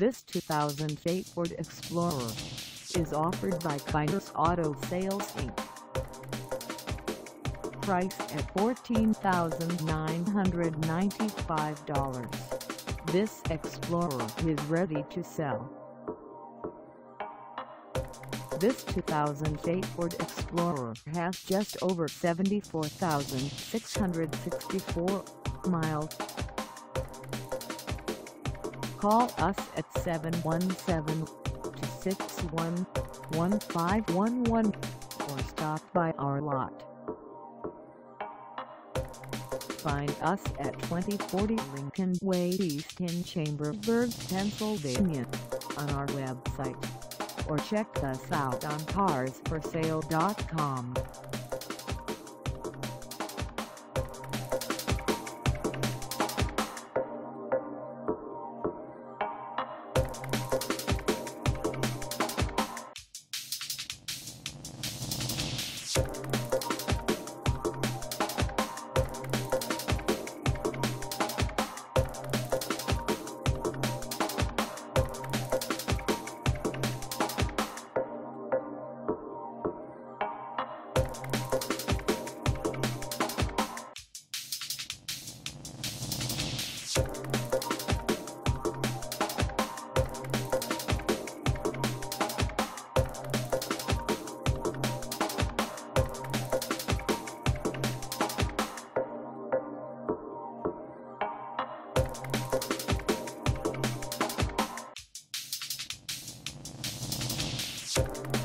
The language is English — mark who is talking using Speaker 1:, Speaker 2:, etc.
Speaker 1: This 2008 Ford Explorer is offered by Kyners Auto Sales Inc. Price at $14,995. This Explorer is ready to sell. This 2008 Ford Explorer has just over 74,664 miles. Call us at 717-261-1511 or stop by our lot. Find us at 2040 Lincoln Way East in Chambersburg, Pennsylvania on our website or check us out on carsforsale.com.
Speaker 2: Thank